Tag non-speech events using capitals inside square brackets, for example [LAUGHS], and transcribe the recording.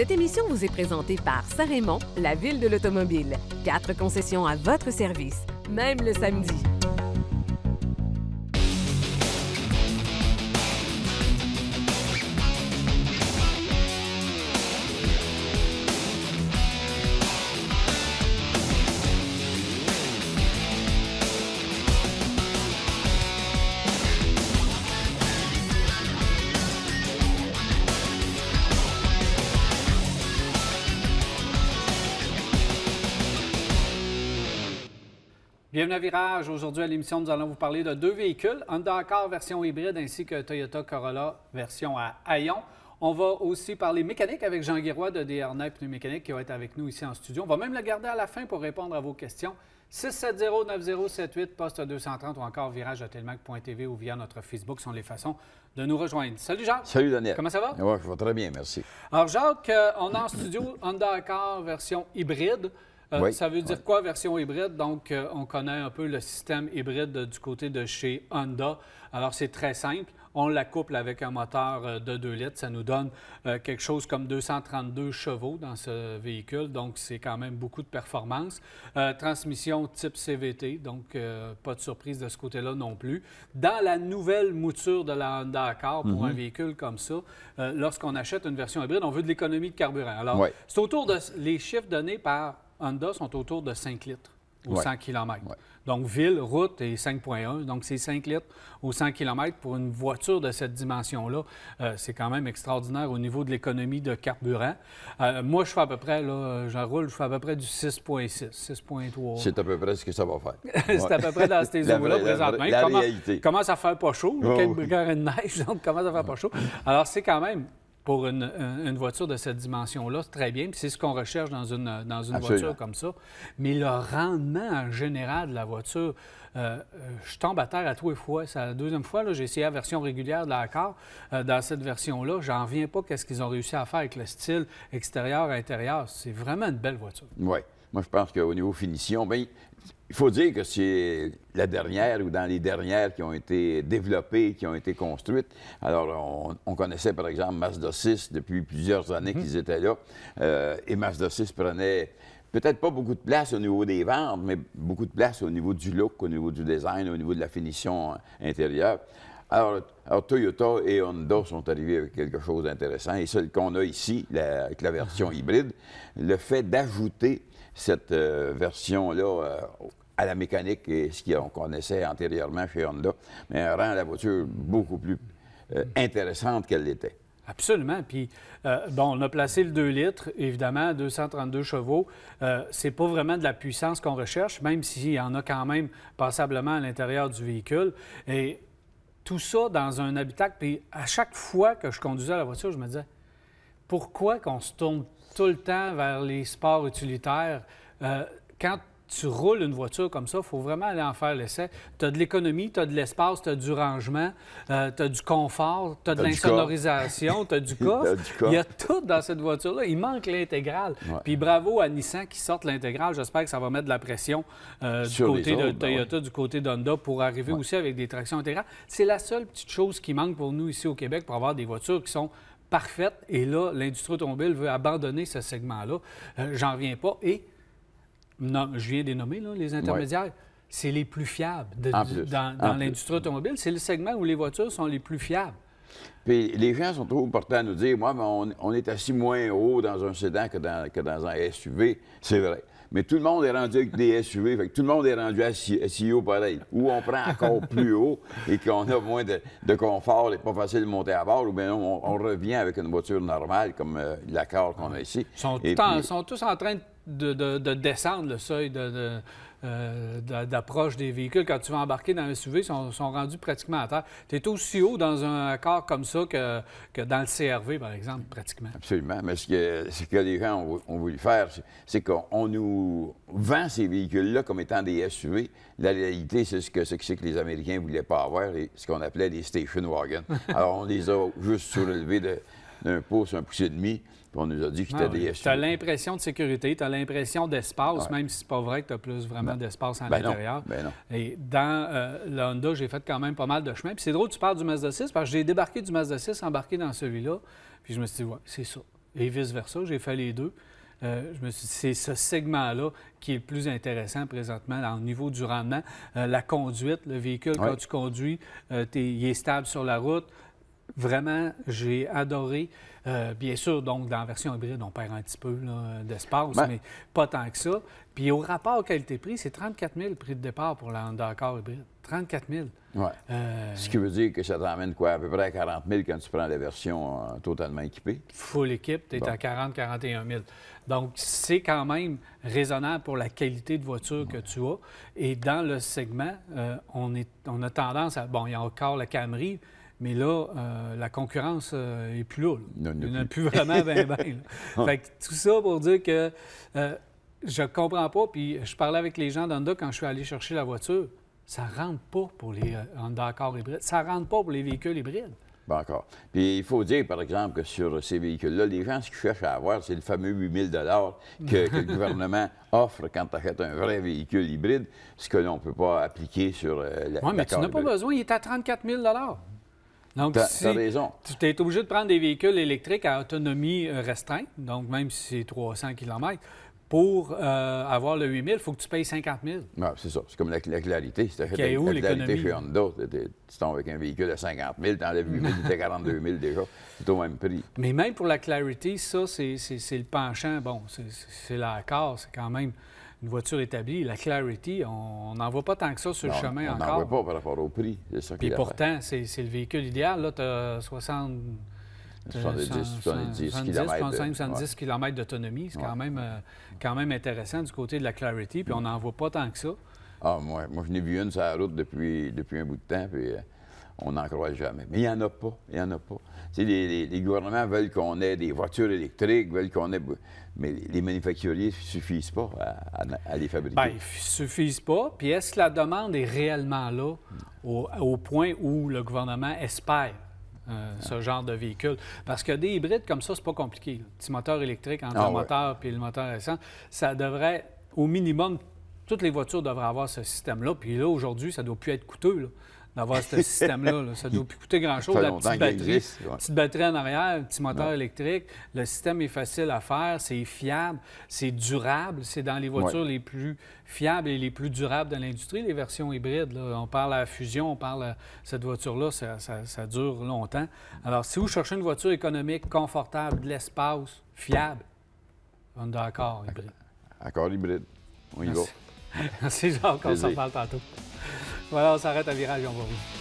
Cette émission vous est présentée par Saint-Raymond, la ville de l'automobile. Quatre concessions à votre service, même le samedi. Bienvenue à Virage. Aujourd'hui à l'émission, nous allons vous parler de deux véhicules, Honda Accord version hybride ainsi que Toyota Corolla version à Hayon. On va aussi parler mécanique avec Jean Guiroy de DR9 Pneu Mécanique qui va être avec nous ici en studio. On va même le garder à la fin pour répondre à vos questions. 670-9078, poste 230 ou encore virage à ou via notre Facebook sont les façons de nous rejoindre. Salut Jacques. Salut Daniel. Comment ça va? Oui, ça va très bien, merci. Alors Jacques, euh, on a en studio Honda Accord version hybride. Euh, ça veut dire quoi, version hybride? Donc, euh, on connaît un peu le système hybride du côté de chez Honda. Alors, c'est très simple. On la couple avec un moteur euh, de 2 litres. Ça nous donne quelque chose comme 232 chevaux dans ce véhicule. Donc, c'est quand même beaucoup de performance. transmission type CVT, donc pas de surprise de ce côté-là non plus. Dans la nouvelle mouture de la Honda Accord, pour un mhm. véhicule comme ça, lorsqu'on achète une version hybride, on veut de l'économie de carburant. Alors, c'est autour de les chiffres donnés par Honda sont autour de 5 litres au 100 km. Donc, ville, route et 5,1. Donc, c'est 5 litres au 100 km pour une voiture de cette dimension-là. Euh, c'est quand même extraordinaire au niveau de l'économie de carburant. Euh, moi, je fais à peu près, là, je roule, je fais à peu près du 6,6, 6,3. C'est à peu près ce que ça va faire. [LAUGHS] c'est à peu près dans ces eaux-là présentement. La, réalité. Commence à faire pas chaud? Oh, il y a une neige, [LAUGHS] donc commence à faire pas chaud? Alors, c'est quand même pour une, voiture de cette dimension-là, c'est très bien. c'est ce qu'on recherche dans une, dans une voiture comme ça. Mais le rendement en général de la voiture, euh, euh, je tombe à terre à tous les fois. C'est la deuxième fois, j'ai essayé la version régulière de l'accord. Euh, dans cette version-là, j'en reviens pas qu'est-ce qu'ils ont réussi à faire avec le style extérieur-intérieur. C'est vraiment une belle voiture. Oui. Moi, je pense qu'au niveau finition, bien, il faut dire que c'est la dernière ou dans les dernières qui ont été développées, qui ont été construites. Alors, on, connaissait par exemple Mazda 6 depuis plusieurs années mhm. qu'ils étaient là. Euh, et Mazda 6 prenait peut-être pas beaucoup de place au niveau des ventes, mais beaucoup de place au niveau du look, au niveau du design, au niveau de la finition intérieure. Alors, Toyota et Honda sont arrivés avec quelque chose d'intéressant. Et celle qu'on a ici, avec la version hybride, le fait d'ajouter cette euh, version-là euh, à la mécanique et ce qu'on connaissait antérieurement chez Honda, mais rend la voiture beaucoup plus euh, intéressante qu'elle l'était. Absolument. Puis, euh, bon, on a placé le 2 litres, évidemment, 232 chevaux. Euh, c'est pas vraiment de la puissance qu'on recherche, même s'il y en a quand même passablement à l'intérieur du véhicule. Et tout ça dans un habitacle. Puis, à chaque fois que je conduisais la voiture, je me disais, pourquoi qu'on se tourne tout le temps vers les sports utilitaires? Euh, quand tu roules une voiture comme ça, il faut vraiment aller en faire l'essai. Tu as de l'économie, tu as de l'espace, tu as du rangement, euh, tu as du confort, tu as de l'insonorisation, tu as du [LAUGHS] coffre. Il y a tout dans cette voiture-là. Il manque l'intégrale. Puis bravo à Nissan qui sorte l'intégrale. J'espère que ça va mettre de la pression euh, du côté de ben Toyota, du côté d'Honda pour arriver aussi avec des tractions intégrales. C'est la seule petite chose qui manque pour nous ici au Québec pour avoir des voitures qui sont parfaites. Et là, l'industrie automobile veut abandonner ce segment-là. Euh, j'en reviens pas. Et non, je viens des nommer, les intermédiaires. C'est les plus fiables dans, l'industrie automobile. C'est le segment où les voitures sont les plus fiables. Puis les gens sont trop portés à nous dire, moi, on, est assis moins haut dans un sédan que dans, que dans un SUV. C'est vrai. Mais tout le monde est rendu avec des SUV, fait que tout le monde est rendu assis, haut pareil. Ou on prend encore plus haut et qu'on a moins de, confort et pas facile de monter à bord, ou bien on, revient avec une voiture normale comme euh, l'accord qu'on a ici. Ils sont tous en train de de, descendre le seuil euh, d'approche des véhicules. Quand tu vas embarquer dans un SUV, ils sont, sont, rendus pratiquement à terre. Tu es aussi haut dans un corps comme ça que, que, dans le CRV, par exemple, pratiquement. Absolument. Mais ce que, que les gens ont, voulu faire, c'est qu'on nous vend ces véhicules-là comme étant des SUV. La réalité, c'est ce que c'est que les Américains ne voulaient pas avoir, ce qu'on appelait des station wagons. [LAUGHS] Alors, on les a juste surélevés d'un pouce, un pouce et demi on nous a dit que c'était ah des. Tu as l'impression de sécurité, tu as l'impression d'espace, même si c'est pas vrai que tu as plus vraiment ben, d'espace à ben l'intérieur. Ben Et dans euh, le Honda, j'ai fait quand même pas mal de chemin. Puis c'est drôle, tu parles du Mazda 6, parce que j'ai débarqué du Mazda 6, embarqué dans celui-là, puis je me suis dit, ouais, c'est ça. et vice-versa. J'ai fait les deux. Euh, je me suis dit, c'est ce segment-là qui est le plus intéressant présentement au niveau du rendement. Euh, la conduite, le véhicule, quand tu conduis, euh, t'es- il est stable sur la route. Vraiment, j'ai adoré. Euh, bien sûr, donc, dans la version hybride, on perd un petit peu d'espace, Ben- mais pas tant que ça. Puis au rapport qualité-prix, c'est 34 000 le prix de départ pour la Honda Accord hybride. 34 000. Ouais. Euh, Ce qui veut dire que ça t'emmène quoi? À peu près à 40 000 quand tu prends la version euh, totalement équipée? full équipe, tu es Bon. à 40-41 000. Donc, c'est quand même raisonnable pour la qualité de voiture que tu as. Et dans le segment, on, est, on a tendance à... Bon, il y a encore la Camry, mais là, euh, la concurrence n'est plus là. là. A Il n'y en a plus vraiment bien, bien. là. [LAUGHS] Fait que tout ça pour dire que euh, je comprends pas, puis je parlais avec les gens d'Honda quand je suis allé chercher la voiture, ça rentre pas pour les euh, Honda Accord hybrides. Ça rentre pas pour les véhicules hybrides. Pas encore. Puis il faut dire, par exemple, que sur ces véhicules-là, les gens, ce qu'ils cherchent à avoir, c'est le fameux 8 000 que, que le [LAUGHS] gouvernement offre quand tu achètes un vrai véhicule hybride, ce que l'on ne peut pas appliquer sur euh, la Oui, mais tu n'as pas besoin. Il est à 34 000 Donc, si raison. tu es obligé de prendre des véhicules électriques à autonomie euh, restreinte, donc même si c'est 300 km, pour euh, avoir le 8 000, il faut que tu payes 50 000. Ouais, c'est ça. C'est comme la, la clarité. Si tu achètes la, où, la clarité chez Honda, tu tombes avec un véhicule à 50 000, tu enlèves 8 000, tu es 42 000 déjà. C'est au même prix. Mais même pour la Clarity, ça, c'est le penchant. Bon, c'est l'accord, c'est quand même une voiture établie. La Clarity, on n'en voit pas tant que ça sur Non, le chemin on n'en encore. voit pas par rapport au prix. Ça Puis pourtant, c'est le véhicule idéal. Là, tu as 60... 70, 70 kilomètres de- 65, 70 km d'autonomie. C'est quand, même, euh, quand même intéressant du côté de la Clarity. Puis on n'en voit pas tant que ça. Ah, moi, moi je n'ai vu une sur la route depuis, depuis un bout de temps, puis euh, on n'en croit jamais. Mais il n'y en a pas. Il n'y en a pas. Les, les- les gouvernements veulent qu'on ait des voitures électriques, veulent qu'on ait. Mais les manufacturiers ne suffisent pas à, à- à les fabriquer. Bien, il ne suffisent pas. Puis est-ce que la demande est réellement là au, au point où le gouvernement espère euh, ce genre de véhicule? Parce que des hybrides comme ça, c'est pas compliqué. là. Petit moteur électrique entre Ah le moteur et le moteur essence, ça devrait, au minimum, toutes les voitures devraient avoir ce système-là. Puis là, aujourd'hui, ça ne doit plus être coûteux. là, D'avoir ce [LAUGHS] système-là. là. Ça ne doit plus coûter grand-chose. La petite batterie, existe, ouais. petite batterie en arrière, un petit moteur électrique. Le système est facile à faire, c'est fiable, c'est durable. C'est dans les voitures les plus fiables et les plus durables de l'industrie, les versions hybrides. là. On parle à la fusion, on parle à cette voiture-là, ça, ça- ça dure longtemps. Alors, si vous cherchez une voiture économique, confortable, de l'espace, fiable, Honda Accord hybride. Accord hybride. On y va. Merci [LAUGHS] Jacques, on s'en parle tantôt. Voilà, on s'arrête à virage on va revenir.